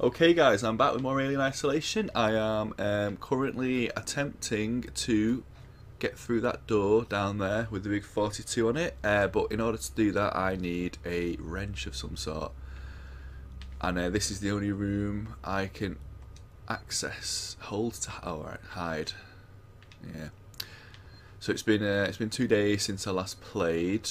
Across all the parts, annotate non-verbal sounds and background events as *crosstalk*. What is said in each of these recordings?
Okay guys, I'm back with more Alien Isolation. I am um, currently attempting to get through that door down there with the big 42 on it, uh, but in order to do that I need a wrench of some sort. And uh, this is the only room I can access. Hold to oh, right, hide. Yeah. So it's been uh, it's been two days since I last played.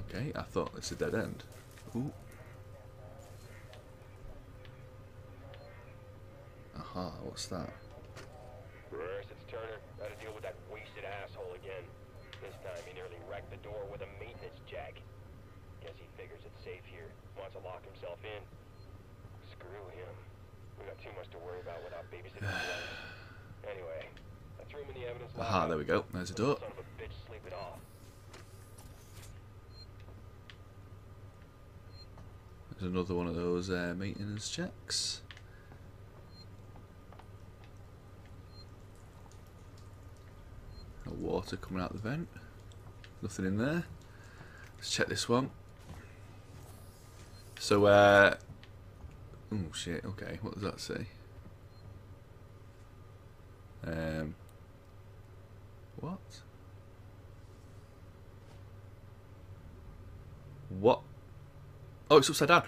Okay, I thought it's a dead end. Ooh. Aha, what's that? It's Turner. Gotta deal with that wasted asshole again. This time he nearly wrecked the door with a maintenance jack. Guess he figures it's safe here. Wants to lock himself in. Screw him. We got too much to worry about without babysitting *sighs* the Anyway, I threw him in the evidence Aha, there we go. There's a door. Son of a bitch sleep it off. There's another one of those uh, maintenance checks. No water coming out the vent. Nothing in there. Let's check this one. So, uh... Oh shit, okay, what does that say? Um... What? What? Oh, it's upside down.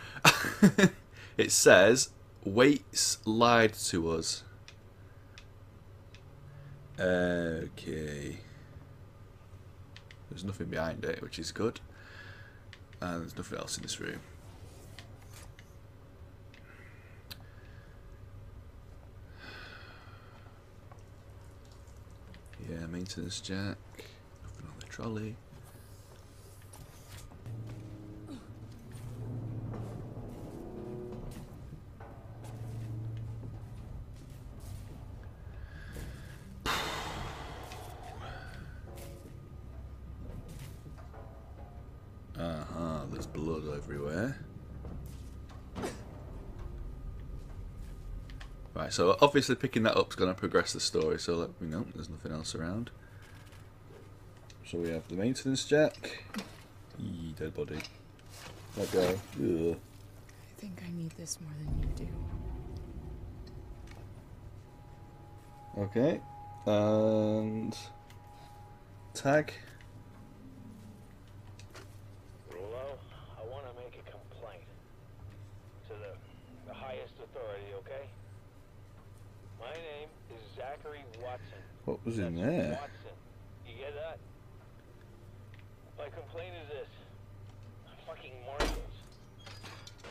*laughs* it says, Waits lied to us. Okay. There's nothing behind it, which is good. And there's nothing else in this room. Yeah, maintenance jack. Nothing on the trolley. Everywhere. Right, so obviously picking that up's going to progress the story, so let me know there's nothing else around. So we have the maintenance jack. Dead body. That guy. Ugh. I think I need this more than you do. Okay. And... Tag. Rulo, I want to make a complaint. To the, the highest authority, okay? My name is Zachary Watson. What was in there? Watson. You get that? My complaint is this. Fucking marshals.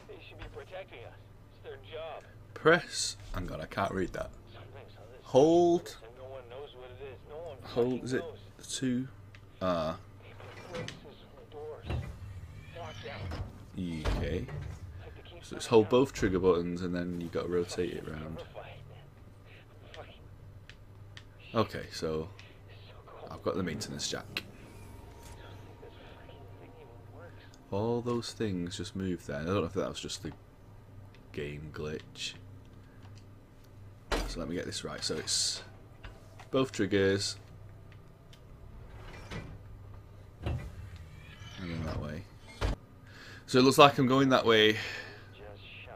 They should be protecting us. It's their job. Press. Hang on, I can't read that. Something's on this Hold. and no one knows what it is. No one Hold. Is it two? Ah. They put braces on the doors. Watch out. Okay. So it's hold both trigger buttons and then you got to rotate it around. Okay, so. I've got the maintenance jack. All those things just moved there. I don't know if that was just the game glitch. So let me get this right. So it's both triggers. And then that way. So it looks like I'm going that way. Just shy.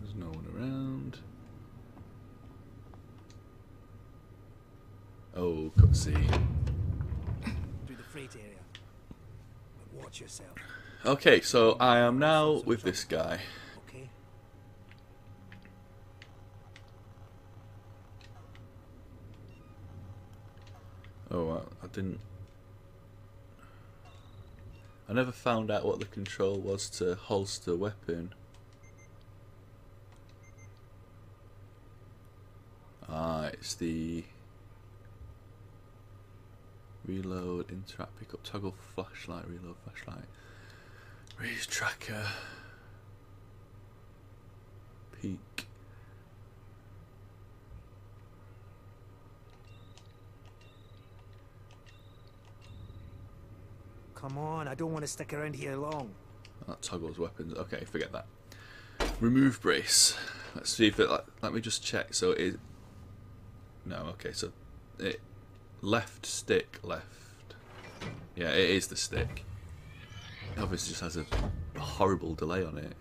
There's no one around. Oh, cutscene. Through the freight area. But watch yourself, Okay, so I am now with this guy. Oh, I, I didn't. I never found out what the control was to holster weapon. Ah, it's the reload, interact, pick up, toggle flashlight, reload flashlight, raise tracker, peek. Come on, I don't want to stick around here long. That toggles weapons. Okay, forget that. Remove brace. Let's see if it. Let, let me just check. So it. is- No. Okay. So it left stick left. Yeah, it is the stick. It obviously just has a horrible delay on it.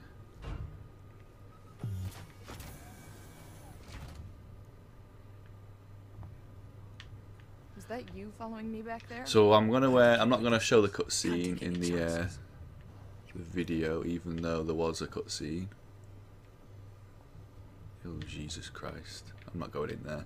Is that you following me back there? So I'm gonna. Uh, I'm not gonna show the cutscene in the uh, the video, even though there was a cutscene. Oh Jesus Christ! I'm not going in there.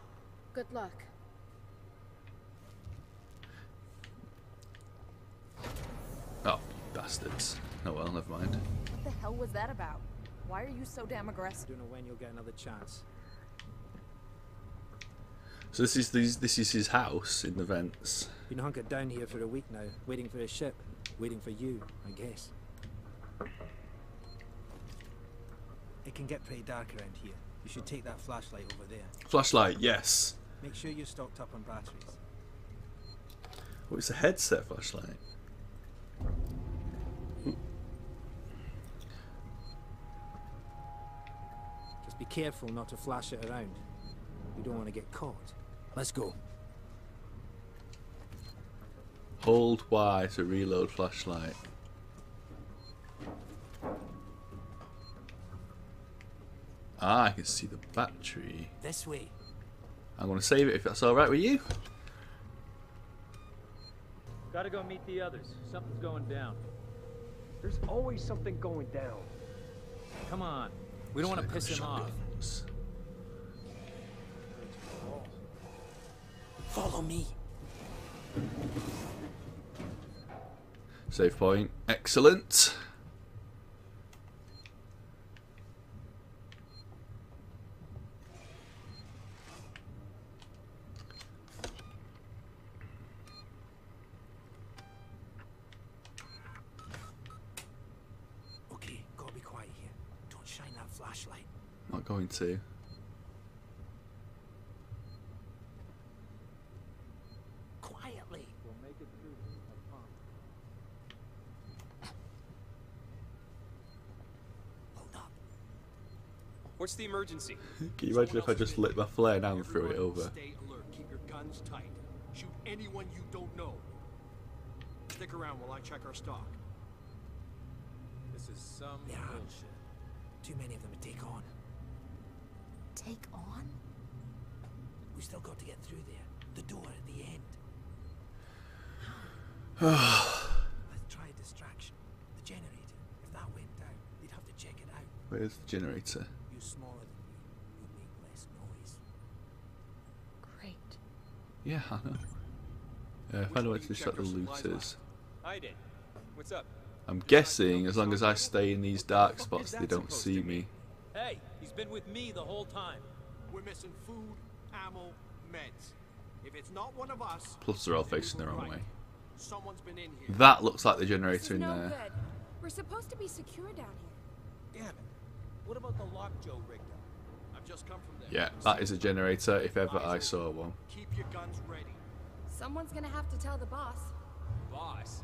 Good luck. Oh, bastards. Oh well, never mind. What the hell was that about? Why are you so damn aggressive? I Don't know when you'll get another chance. So this is this, this is his house in the vents. Been hunkered down here for a week now, waiting for a ship. Waiting for you, I guess. It can get pretty dark around here. You should take that flashlight over there. Flashlight, yes. Make sure you're stocked up on batteries. Oh, it's a headset flashlight. Just be careful not to flash it around. You don't want to get caught. Let's go. Hold Y to reload flashlight. Ah, I can see the battery. This way. I'm gonna save it if that's alright with you. Gotta go meet the others. Something's going down. There's always something going down. Come on. We don't want to piss him off. Shotguns. Follow me. Save point. Excellent. Okay, gotta be quiet here. Don't shine that flashlight. Not going to. Quietly. We'll make it through this. Have. Hold up. What's the emergency? *laughs* Can you imagine if I just lit my flare now and threw it over? Stay alert. Keep your guns tight. Shoot anyone you don't know. Stick around while I check our stock. This is some Yeah. bullshit. Too many of them to take on. Take on? We still got to get through there. The door at the end. Let's try a distraction. The generator. If that went down, they'd have to check it out. Where's the generator? You're smaller than me, you'll make less noise. Great. Yeah, I know. Uh, find a way to you distract the checked our looters. I did. What's up? I'm guessing as long as I stay in these dark spots, they don't see me. Hey, he's been with me the whole time. We're missing food, ammo, meds. If it's not one of us, Plus, they're all facing were their own way. Someone's been in here. That looks like the generator in no there. good. We're supposed to be secure down here. Damn it. What about the lock Joe rigged up? I've just come from there. Yeah, that is a generator if ever I saw one. Keep your guns ready. Someone's gonna have to tell the boss. Boss.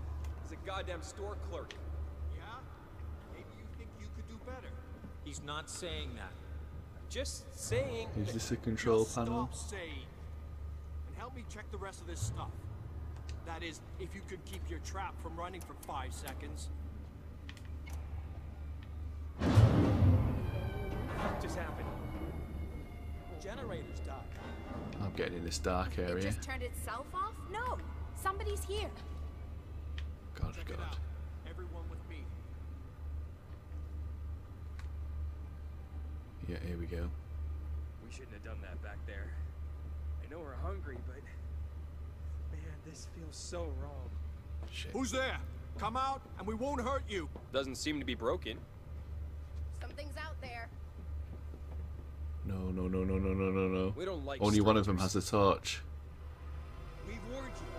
He's a goddamn store clerk. Yeah? Maybe you think you could do better. He's not saying that. Just saying. Is this a control Just panel? Stop saying. And help me check the rest of this stuff. That is, if you could keep your trap from running for five seconds. What just happened? Generators died. I'm getting in this dark area. It area. just turned itself off? No. Somebody's here. God, Check it God. Everyone with me. Yeah, here we go. We shouldn't have done that back there. I know we're hungry, but. Man, this feels so wrong. Shit. Who's there? Come out, and we won't hurt you. Doesn't seem to be broken. Something's out out there. No, no, no, no, no, no, no, no. We don't like Only one of them has a torch. We've warned you.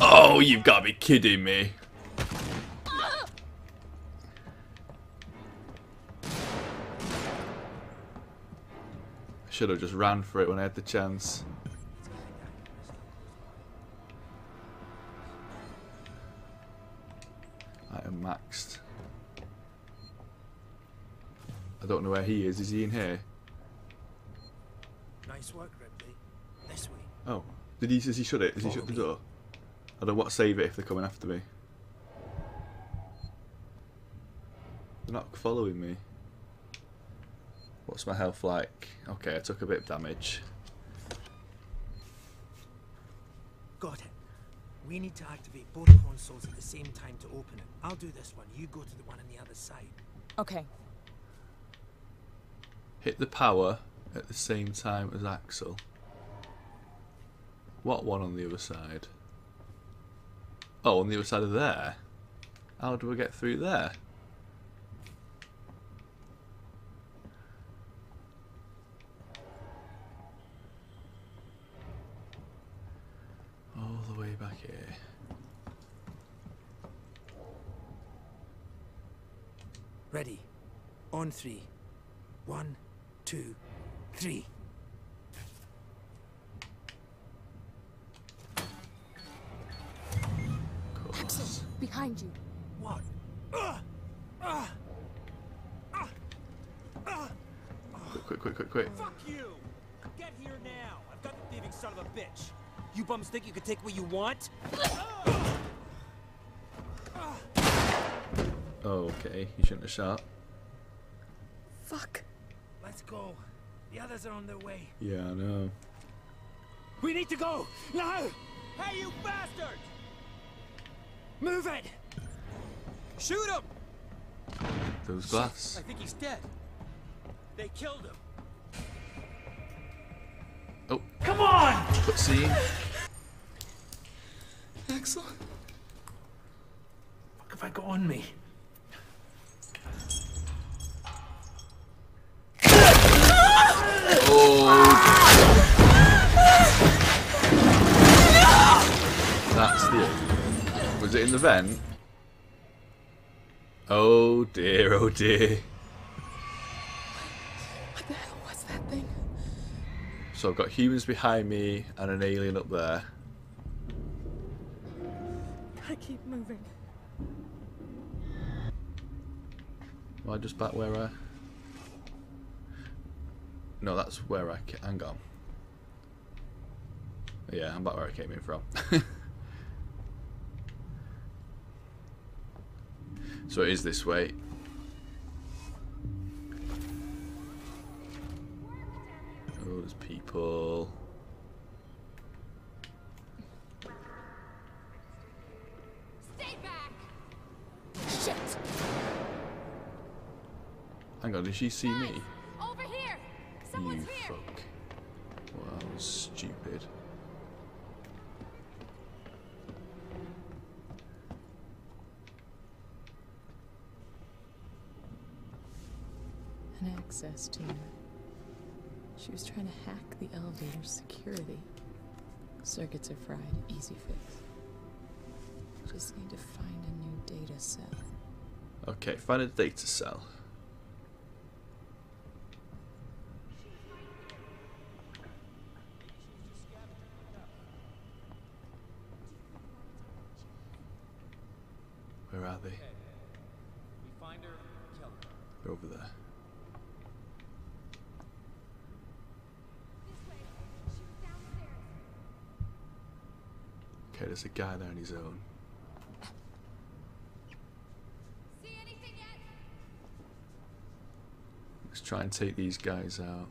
Oh, you've got to be kidding me. I should have just ran for it when I had the chance. I am maxed. I don't know where he is. Is he in here? Nice work, Ripley. This way. Oh, did he? Does he shut it? Does he shut the door? I don't want to save it if they're coming after me. They're not following me. What's my health like? Okay, I took a bit of damage. Got it. We need to activate both consoles at the same time to open it. I'll do this one. You go to the one on the other side. Okay. Hit the power at the same time as Axel. What one on the other side? Oh, on the other side of there. How do I get through there? All the way back here. Ready. On three. One, two, three. Behind you. What? Quick, quick, quick, quick, quick. Fuck you! Get here now! I've got the thieving son of a bitch! You bums think you can take what you want? Oh, okay. You shouldn't have shot. Fuck. Let's go. The others are on their way. Yeah, I know. We need to go! Now! Hey, you bastard! Move it! Shoot him! Those glass. I think he's dead. They killed him. Oh, Come on! cutscene. Axel? What have I got on me? Was it in the vent? Oh dear, oh dear. What the hell was that thing? So I've got humans behind me and an alien up there. I keep moving. Am I just back where I. No, that's where I. Hang on. Yeah, I'm back where I came in from. *laughs* so it is this way. Oh, there's people. Stay back! Shit! Hang on, did she see me? Over here! You Someone's here! fuck. Well, that was stupid. An access tuner. She was trying to hack the elevator's security. Circuits are fried. Easy fix. Just need to find a new data cell. Okay, find a data cell. Where are they? We find her, kill her. They're over there. This way. She was downstairs. Okay, there's a guy there on his own. See anything yet? Let's try and take these guys out.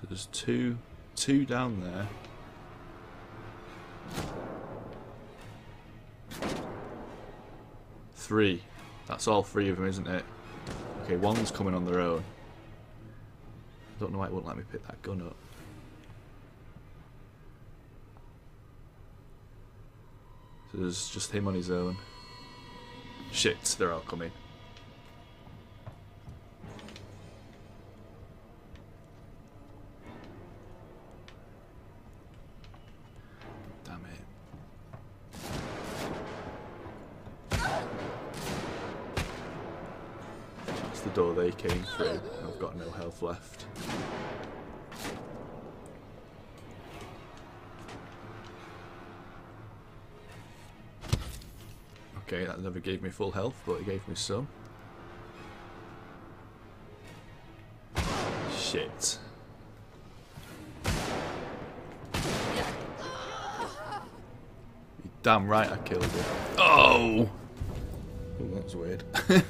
So there's two, two down there. Three. That's all three of them, isn't it? Okay, one's coming on their own. I don't know why it wouldn't let me pick that gun up. So there's just him on his own. Shit, they're all coming. That's the door they came through. I've got no health left. Okay, that never gave me full health, but it gave me some. Shit. You're damn right I killed it. Oh! Ooh, that's weird. *laughs*